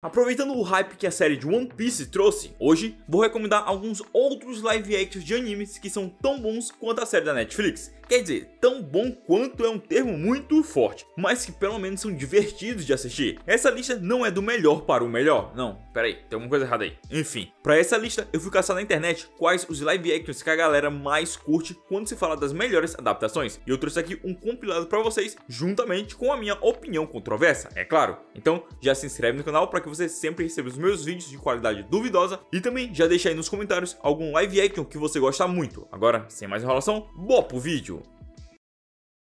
Aproveitando o hype que a série de One Piece trouxe, hoje vou recomendar alguns outros live actions de animes que são tão bons quanto a série da Netflix. Quer dizer, tão bom quanto é um termo muito forte, mas que pelo menos são divertidos de assistir. Essa lista não é do melhor para o melhor, não, peraí, tem alguma coisa errada aí. Enfim, para essa lista eu fui caçar na internet quais os live actions que a galera mais curte quando se fala das melhores adaptações, e eu trouxe aqui um compilado para vocês, juntamente com a minha opinião controversa, é claro. Então já se inscreve no canal para que você sempre receba os meus vídeos de qualidade duvidosa, e também já deixa aí nos comentários algum live action que você gosta muito. Agora, sem mais enrolação, bora pro vídeo!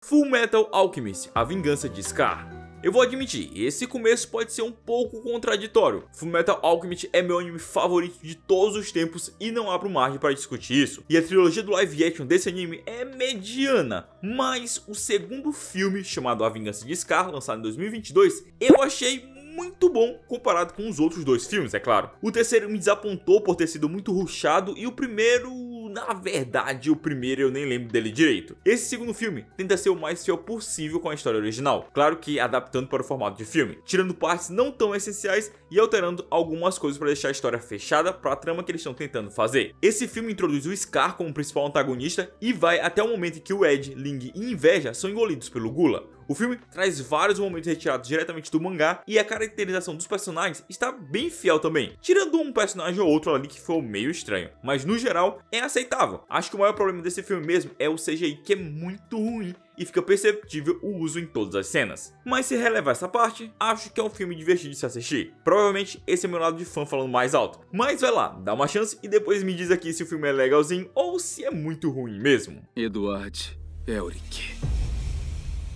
Full Metal Alchemist, A Vingança de Scar. Eu vou admitir, esse começo pode ser um pouco contraditório. Full Metal Alchemist é meu anime favorito de todos os tempos e não abro margem para discutir isso. E a trilogia do live action desse anime é mediana, mas o segundo filme, chamado A Vingança de Scar, lançado em 2022, eu achei muito bom comparado com os outros dois filmes, é claro. O terceiro me desapontou por ter sido muito rushado e o primeiro na verdade, o primeiro eu nem lembro dele direito. Esse segundo filme tenta ser o mais fiel possível com a história original, claro que adaptando para o formato de filme, tirando partes não tão essenciais e alterando algumas coisas para deixar a história fechada para a trama que eles estão tentando fazer. Esse filme introduz o Scar como principal antagonista e vai até o momento em que o Ed, Ling e Inveja são engolidos pelo Gula. O filme traz vários momentos retirados diretamente do mangá e a caracterização dos personagens está bem fiel também, tirando um personagem ou outro ali que foi meio estranho, mas no geral é aceitável. Acho que o maior problema desse filme mesmo é o CGI que é muito ruim e fica perceptível o uso em todas as cenas. Mas se relevar essa parte, acho que é um filme divertido de se assistir. Provavelmente esse é meu lado de fã falando mais alto. Mas vai lá, dá uma chance e depois me diz aqui se o filme é legalzinho ou se é muito ruim mesmo. Eduard Elric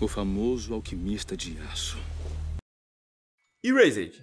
o famoso alquimista de aço. Erased.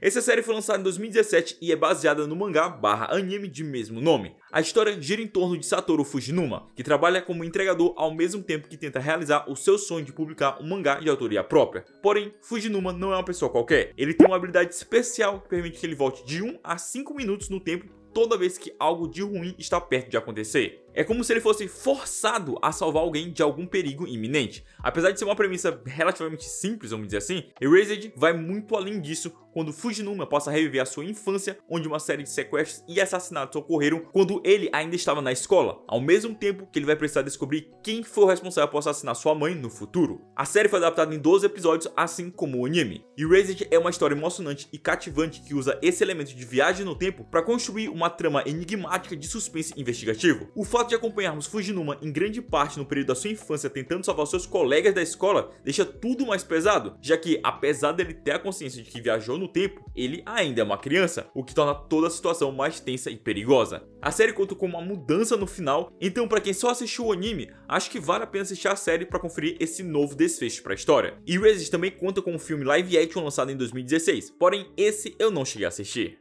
Essa série foi lançada em 2017 e é baseada no mangá barra anime de mesmo nome. A história gira em torno de Satoru Fujinuma, que trabalha como entregador ao mesmo tempo que tenta realizar o seu sonho de publicar um mangá de autoria própria. Porém, Fujinuma não é uma pessoa qualquer. Ele tem uma habilidade especial que permite que ele volte de 1 a 5 minutos no tempo toda vez que algo de ruim está perto de acontecer. É como se ele fosse forçado a salvar alguém de algum perigo iminente. Apesar de ser uma premissa relativamente simples, vamos dizer assim, Erased vai muito além disso quando Fujinuma possa reviver a sua infância, onde uma série de sequestros e assassinatos ocorreram quando ele ainda estava na escola, ao mesmo tempo que ele vai precisar descobrir quem foi o responsável por assassinar sua mãe no futuro. A série foi adaptada em 12 episódios, assim como o anime. Erased é uma história emocionante e cativante que usa esse elemento de viagem no tempo para construir uma trama enigmática de suspense investigativo. O fato de acompanharmos Fujinuma em grande parte no período da sua infância tentando salvar seus colegas da escola deixa tudo mais pesado, já que apesar dele ter a consciência de que viajou no tempo, ele ainda é uma criança, o que torna toda a situação mais tensa e perigosa. A série conta com uma mudança no final, então para quem só assistiu o anime, acho que vale a pena assistir a série para conferir esse novo desfecho para a história. E Resist também conta com um filme live action lançado em 2016, porém esse eu não cheguei a assistir.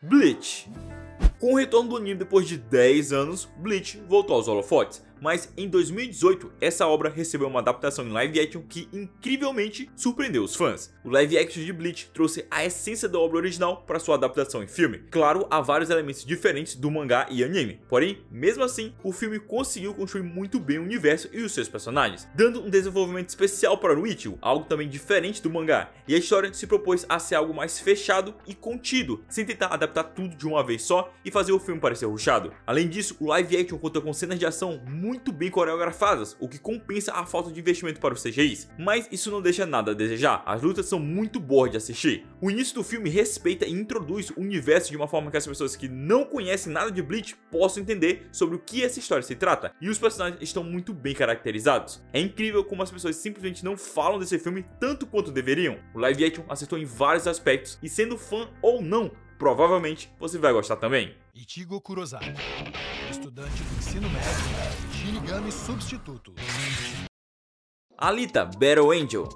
Bleach. Com o retorno do anime depois de 10 anos, Bleach voltou aos holofotes, mas em 2018 essa obra recebeu uma adaptação em live action que incrivelmente surpreendeu os fãs. O live action de Bleach trouxe a essência da obra original para sua adaptação em filme. Claro, há vários elementos diferentes do mangá e anime, porém, mesmo assim, o filme conseguiu construir muito bem o universo e os seus personagens, dando um desenvolvimento especial para o Ichigo, algo também diferente do mangá, e a história se propôs a ser algo mais fechado e contido, sem tentar adaptar tudo de uma vez só e fazer o filme parecer ruchado. Além disso, o live action conta com cenas de ação muito muito bem coreografadas, o que compensa a falta de investimento para os CGIs. Mas isso não deixa nada a desejar, as lutas são muito boas de assistir. O início do filme respeita e introduz o universo de uma forma que as pessoas que não conhecem nada de Bleach possam entender sobre o que essa história se trata, e os personagens estão muito bem caracterizados. É incrível como as pessoas simplesmente não falam desse filme tanto quanto deveriam. O live action acertou em vários aspectos, e sendo fã ou não, provavelmente você vai gostar também. Ichigo Kurosaki, estudante do ensino médio, Shinigami substituto. Alita Battle Angel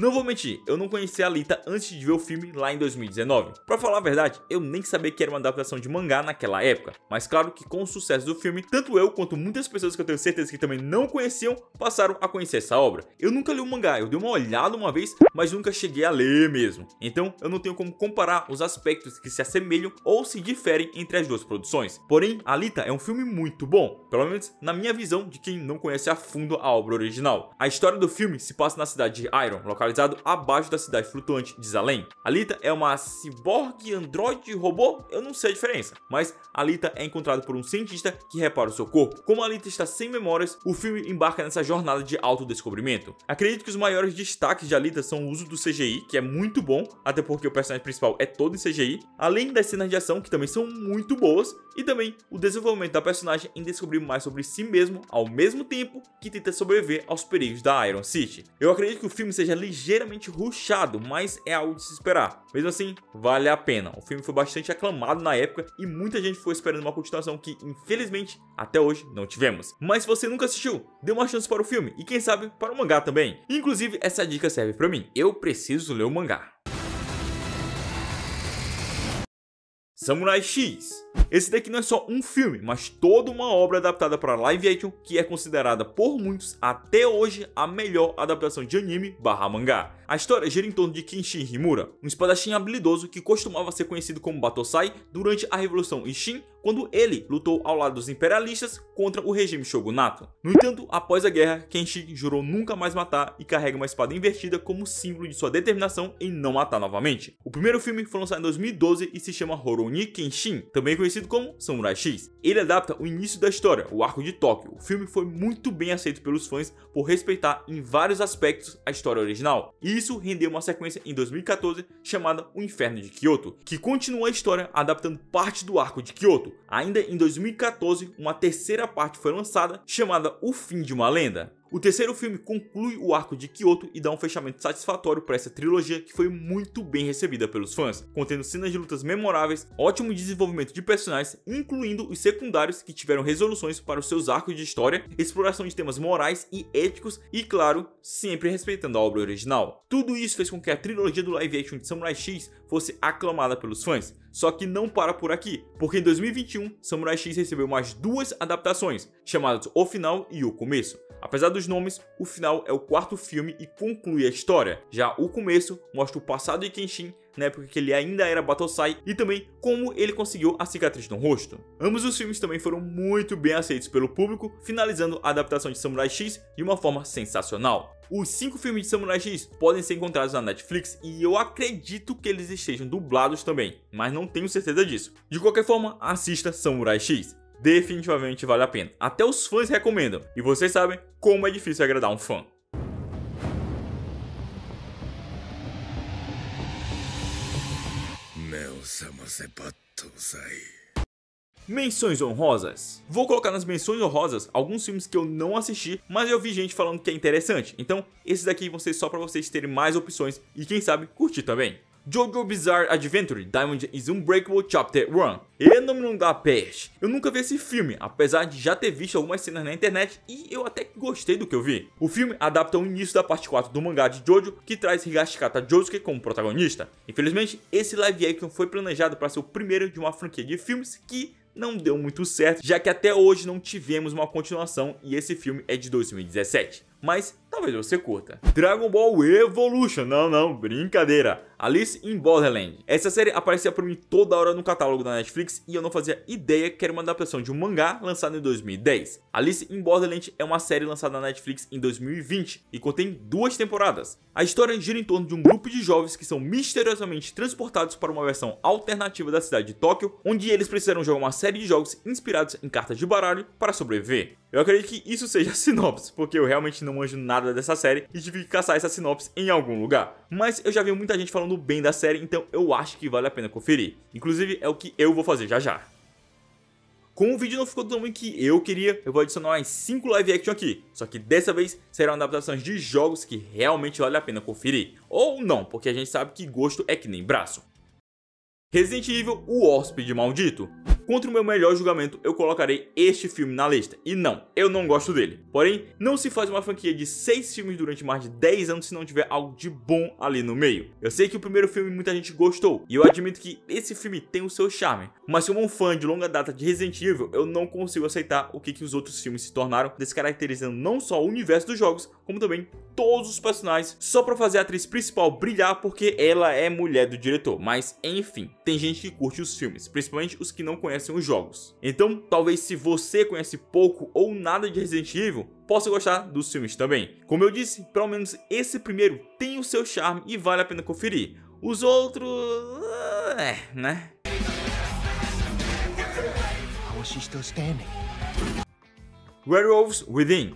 Não vou mentir, eu não conhecia a Alita antes de ver o filme lá em 2019. Pra falar a verdade, eu nem sabia que era uma adaptação de mangá naquela época, mas claro que com o sucesso do filme, tanto eu quanto muitas pessoas que eu tenho certeza que também não conheciam, passaram a conhecer essa obra. Eu nunca li o mangá, eu dei uma olhada uma vez, mas nunca cheguei a ler mesmo. Então eu não tenho como comparar os aspectos que se assemelham ou se diferem entre as duas produções. Porém, Alita é um filme muito bom, pelo menos na minha visão de quem não conhece a fundo a obra original. A história do filme se passa na cidade de Iron, localizado abaixo da cidade flutuante de Zalem. Alita é uma ciborgue, androide, robô? Eu não sei a diferença, mas Alita é encontrada por um cientista que repara o seu corpo. Como Alita está sem memórias, o filme embarca nessa jornada de autodescobrimento. Acredito que os maiores destaques de Alita são o uso do CGI, que é muito bom, até porque o personagem principal é todo em CGI, além das cenas de ação, que também são muito boas, e também o desenvolvimento da personagem em descobrir mais sobre si mesmo, ao mesmo tempo que tenta sobreviver aos perigos da Iron City. Eu acredito que o filme seja ligeiramente rushado, mas é algo de se esperar. Mesmo assim, vale a pena. O filme foi bastante aclamado na época e muita gente foi esperando uma continuação que, infelizmente, até hoje não tivemos. Mas se você nunca assistiu, dê uma chance para o filme e quem sabe para o mangá também. Inclusive, essa dica serve para mim. Eu preciso ler o mangá. Samurai X. Esse daqui não é só um filme, mas toda uma obra adaptada para live action que é considerada por muitos até hoje a melhor adaptação de anime barra mangá. A história gira em torno de Kenshin Himura, um espadachim habilidoso que costumava ser conhecido como Batosai durante a Revolução Ishin, quando ele lutou ao lado dos imperialistas contra o regime shogunato. No entanto, após a guerra, Kenshin jurou nunca mais matar e carrega uma espada invertida como símbolo de sua determinação em não matar novamente. O primeiro filme foi lançado em 2012 e se chama Horoni Kenshin, também conhecido como Samurai X. Ele adapta o início da história, o arco de Tóquio. O filme foi muito bem aceito pelos fãs por respeitar em vários aspectos a história original. E isso rendeu uma sequência em 2014 chamada O Inferno de Kyoto, que continua a história adaptando parte do arco de Kyoto. Ainda em 2014, uma terceira parte foi lançada chamada O Fim de uma Lenda. O terceiro filme conclui o arco de Kyoto e dá um fechamento satisfatório para essa trilogia que foi muito bem recebida pelos fãs, contendo cenas de lutas memoráveis, ótimo desenvolvimento de personagens, incluindo os secundários que tiveram resoluções para os seus arcos de história, exploração de temas morais e éticos e, claro, sempre respeitando a obra original. Tudo isso fez com que a trilogia do live action de Samurai X fosse aclamada pelos fãs, só que não para por aqui, porque em 2021 Samurai X recebeu mais duas adaptações, chamadas O Final e O Começo. Apesar dos nomes, o final é o quarto filme e conclui a história. Já o começo mostra o passado de Kenshin na época que ele ainda era Batosai e também como ele conseguiu a cicatriz no rosto. Ambos os filmes também foram muito bem aceitos pelo público, finalizando a adaptação de Samurai X de uma forma sensacional. Os cinco filmes de Samurai X podem ser encontrados na Netflix e eu acredito que eles estejam dublados também, mas não tenho certeza disso. De qualquer forma, assista Samurai X definitivamente vale a pena. Até os fãs recomendam. E vocês sabem como é difícil agradar um fã. Menções honrosas. Vou colocar nas menções honrosas alguns filmes que eu não assisti, mas eu vi gente falando que é interessante. Então, esses daqui vão ser só para vocês terem mais opções e quem sabe curtir também. Jojo Bizarre Adventure Diamond is Unbreakable Chapter 1. E não me dá peste. Eu nunca vi esse filme, apesar de já ter visto algumas cenas na internet e eu até gostei do que eu vi. O filme adapta o início da parte 4 do mangá de Jojo, que traz Higashikata Josuke como protagonista. Infelizmente, esse live action foi planejado para ser o primeiro de uma franquia de filmes que não deu muito certo, já que até hoje não tivemos uma continuação e esse filme é de 2017. Mas talvez você curta. Dragon Ball Evolution, não, não, brincadeira. Alice in Borderland. Essa série aparecia por mim toda hora no catálogo da Netflix e eu não fazia ideia que era uma adaptação de um mangá lançado em 2010. Alice in Borderland é uma série lançada na Netflix em 2020 e contém duas temporadas. A história gira em torno de um grupo de jovens que são misteriosamente transportados para uma versão alternativa da cidade de Tóquio, onde eles precisarão jogar uma série de jogos inspirados em cartas de baralho para sobreviver. Eu acredito que isso seja a sinopse, porque eu realmente não manjo nada dessa série e tive que caçar essa sinopse em algum lugar. Mas eu já vi muita gente falando bem da série, então eu acho que vale a pena conferir. Inclusive é o que eu vou fazer já já. Como o vídeo não ficou do tamanho que eu queria, eu vou adicionar mais 5 live action aqui. Só que dessa vez serão adaptações de jogos que realmente vale a pena conferir. Ou não, porque a gente sabe que gosto é que nem braço. Resident Evil, o hóspede maldito. Contra o meu melhor julgamento, eu colocarei este filme na lista. E não, eu não gosto dele. Porém, não se faz uma franquia de 6 filmes durante mais de 10 anos se não tiver algo de bom ali no meio. Eu sei que o primeiro filme muita gente gostou, e eu admito que esse filme tem o seu charme, mas como um fã de longa data de Resident Evil, eu não consigo aceitar o que, que os outros filmes se tornaram, descaracterizando não só o universo dos jogos, como também todos os personagens, só para fazer a atriz principal brilhar porque ela é mulher do diretor. Mas enfim, tem gente que curte os filmes, principalmente os que não conhecem os jogos. Então, talvez se você conhece pouco ou nada de Resident Evil, possa gostar dos filmes também. Como eu disse, pelo menos esse primeiro tem o seu charme e vale a pena conferir. Os outros. É, né? Werewolves Within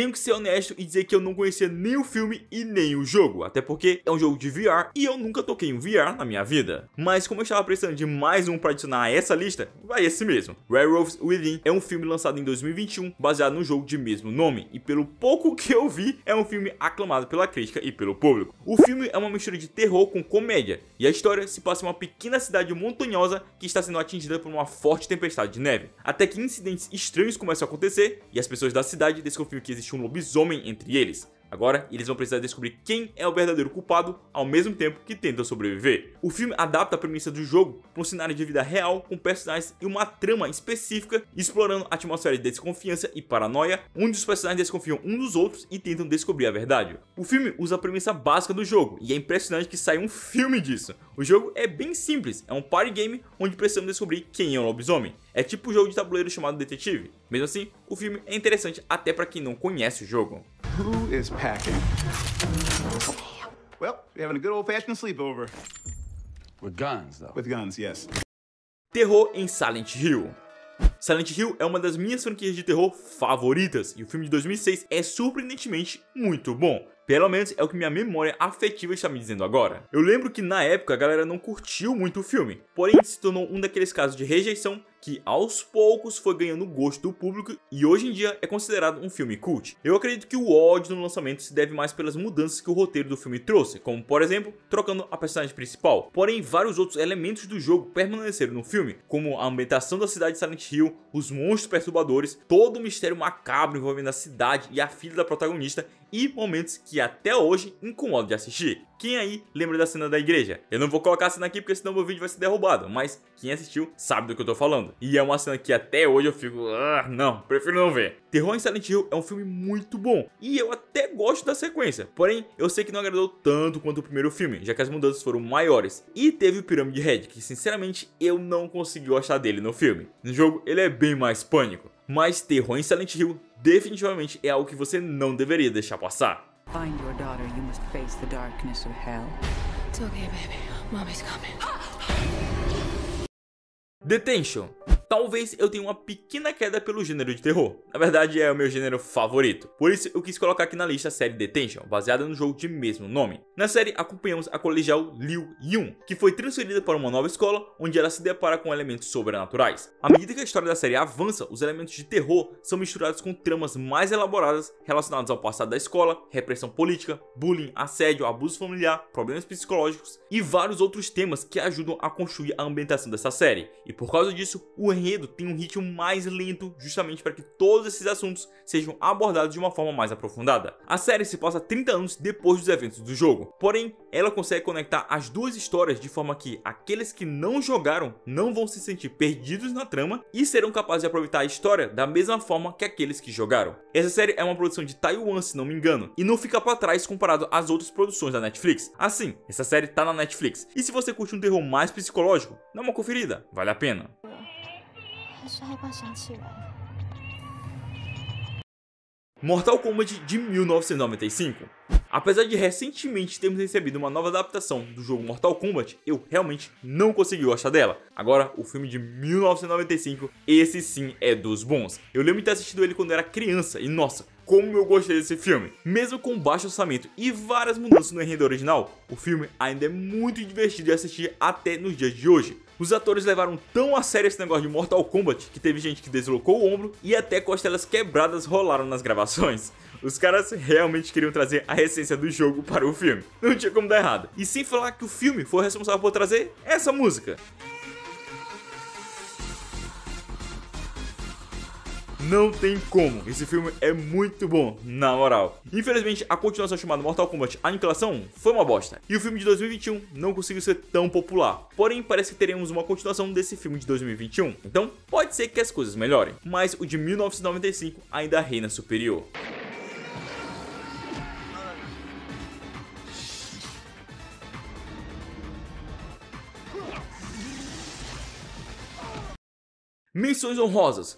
tenho que ser honesto e dizer que eu não conhecia nem o filme e nem o jogo, até porque é um jogo de VR e eu nunca toquei em VR na minha vida. Mas como eu estava precisando de mais um para adicionar a essa lista, vai esse mesmo. Werewolves Within é um filme lançado em 2021, baseado no jogo de mesmo nome, e pelo pouco que eu vi, é um filme aclamado pela crítica e pelo público. O filme é uma mistura de terror com comédia, e a história se passa em uma pequena cidade montanhosa que está sendo atingida por uma forte tempestade de neve, até que incidentes estranhos começam a acontecer e as pessoas da cidade desconfiam que existe um lobisomem entre eles. Agora, eles vão precisar descobrir quem é o verdadeiro culpado ao mesmo tempo que tentam sobreviver. O filme adapta a premissa do jogo para um cenário de vida real com personagens e uma trama específica, explorando a atmosfera de desconfiança e paranoia, onde os personagens desconfiam uns dos outros e tentam descobrir a verdade. O filme usa a premissa básica do jogo, e é impressionante que saia um filme disso. O jogo é bem simples, é um party game onde precisamos descobrir quem é o lobisomem. É tipo um jogo de tabuleiro chamado Detetive. Mesmo assim, o filme é interessante até para quem não conhece o jogo. Who is packing? Well, we're having a good old-fashioned sleepover. With guns, though. With guns, yes. Terror em Silent Hill. Silent Hill é uma das minhas franquias de terror favoritas e o filme de 2006 é surpreendentemente muito bom. Pelo menos é o que minha memória afetiva está me dizendo agora. Eu lembro que na época a galera não curtiu muito o filme, porém se tornou um daqueles casos de rejeição que aos poucos foi ganhando gosto do público e hoje em dia é considerado um filme cult. Eu acredito que o ódio no lançamento se deve mais pelas mudanças que o roteiro do filme trouxe, como por exemplo, trocando a personagem principal. Porém, vários outros elementos do jogo permaneceram no filme, como a ambientação da cidade de Silent Hill, os monstros perturbadores, todo o mistério macabro envolvendo a cidade e a filha da protagonista e momentos que até hoje incomodam de assistir. Quem aí lembra da cena da igreja? Eu não vou colocar a cena aqui porque senão meu vídeo vai ser derrubado, mas quem assistiu sabe do que eu tô falando. E é uma cena que até hoje eu fico, ah, não, prefiro não ver. Terror em Silent Hill é um filme muito bom e eu até gosto da sequência, porém eu sei que não agradou tanto quanto o primeiro filme, já que as mudanças foram maiores. E teve o Pyramid Head, que sinceramente eu não consegui gostar dele no filme. No jogo ele é bem mais pânico, mas terror em Silent Hill definitivamente é algo que você não deveria deixar passar. Find your daughter, you must face the darkness of hell. It's okay, baby. Mommy's coming. Detention talvez eu tenha uma pequena queda pelo gênero de terror. Na verdade, é o meu gênero favorito. Por isso, eu quis colocar aqui na lista a série Detention, baseada no jogo de mesmo nome. Na série, acompanhamos a colegial Liu Yun, que foi transferida para uma nova escola, onde ela se depara com elementos sobrenaturais. À medida que a história da série avança, os elementos de terror são misturados com tramas mais elaboradas relacionadas ao passado da escola, repressão política, bullying, assédio, abuso familiar, problemas psicológicos e vários outros temas que ajudam a construir a ambientação dessa série. E por causa disso, o enredo tem um ritmo mais lento, justamente para que todos esses assuntos sejam abordados de uma forma mais aprofundada. A série se passa 30 anos depois dos eventos do jogo, porém, ela consegue conectar as duas histórias de forma que aqueles que não jogaram não vão se sentir perdidos na trama e serão capazes de aproveitar a história da mesma forma que aqueles que jogaram. Essa série é uma produção de Taiwan, se não me engano, e não fica para trás comparado às outras produções da Netflix. Assim, essa série tá na Netflix, e se você curte um terror mais psicológico, dá uma conferida, vale a pena. 还是害怕想起来。Mortal Kombat de 1995. Apesar de recentemente termos recebido uma nova adaptação do jogo Mortal Kombat, eu realmente não consegui gostar dela. Agora, o filme de 1995, esse sim é dos bons. Eu lembro de ter assistido ele quando era criança e nossa, como eu gostei desse filme. Mesmo com baixo orçamento e várias mudanças no enredo original, o filme ainda é muito divertido de assistir até nos dias de hoje. Os atores levaram tão a sério esse negócio de Mortal Kombat que teve gente que deslocou o ombro e até costelas quebradas rolaram nas gravações. Os caras realmente queriam trazer a essência do jogo para o filme. Não tinha como dar errado. E sem falar que o filme foi responsável por trazer essa música. Não tem como. Esse filme é muito bom, na moral. Infelizmente, a continuação chamada Mortal Kombat Aniquilação foi uma bosta. E o filme de 2021 não conseguiu ser tão popular. Porém, parece que teremos uma continuação desse filme de 2021. Então, pode ser que as coisas melhorem. Mas o de 1995 ainda reina superior. Menções honrosas.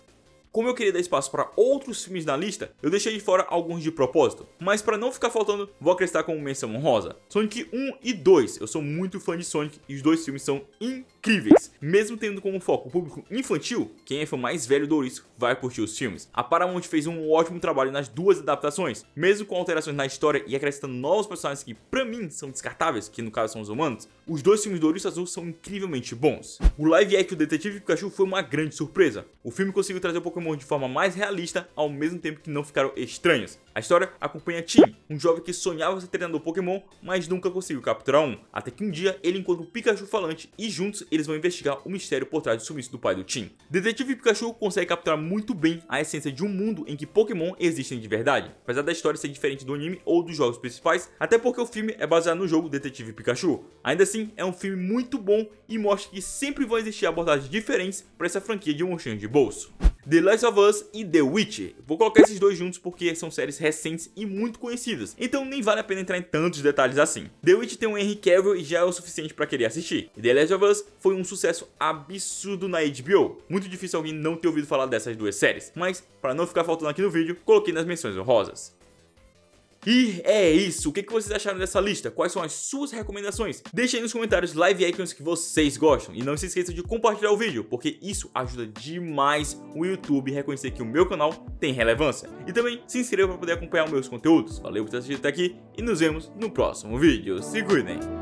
Como eu queria dar espaço para outros filmes na lista, eu deixei de fora alguns de propósito. Mas para não ficar faltando, vou acrescentar como menção honrosa. Sonic 1 e 2. Eu sou muito fã de Sonic e os dois filmes são incríveis. Mesmo tendo como foco o público infantil, quem é fã mais velho do Ouriço vai curtir os filmes. A Paramount fez um ótimo trabalho nas duas adaptações, mesmo com alterações na história e acrescentando novos personagens que para mim são descartáveis, que no caso são os humanos. Os dois filmes do Ouriço Azul são incrivelmente bons. O live action Detetive Pikachu foi uma grande surpresa. O filme conseguiu trazer um pouco Pokémon de forma mais realista, ao mesmo tempo que não ficaram estranhos. A história acompanha Tim, um jovem que sonhava ser treinador Pokémon, mas nunca conseguiu capturar um, até que um dia ele encontra um Pikachu falante e juntos eles vão investigar o mistério por trás do sumiço do pai do Tim. Detetive Pikachu consegue capturar muito bem a essência de um mundo em que Pokémon existem de verdade, apesar da história ser diferente do anime ou dos jogos principais, até porque o filme é baseado no jogo Detetive Pikachu. Ainda assim, é um filme muito bom e mostra que sempre vão existir abordagens diferentes para essa franquia de monstrinhos de bolso. The Last of Us e The Witcher. Vou colocar esses dois juntos porque são séries recentes e muito conhecidas, então nem vale a pena entrar em tantos detalhes assim. The Witcher tem um Henry Cavill e já é o suficiente para querer assistir. E The Last of Us foi um sucesso absurdo na HBO. Muito difícil alguém não ter ouvido falar dessas duas séries, mas para não ficar faltando aqui no vídeo, coloquei nas menções honrosas. E é isso, o que vocês acharam dessa lista? Quais são as suas recomendações? Deixe aí nos comentários live actions que vocês gostam e não se esqueça de compartilhar o vídeo, porque isso ajuda demais o YouTube a reconhecer que o meu canal tem relevância. E também se inscreva para poder acompanhar meus conteúdos. Valeu por ter assistido até aqui e nos vemos no próximo vídeo. Se cuidem!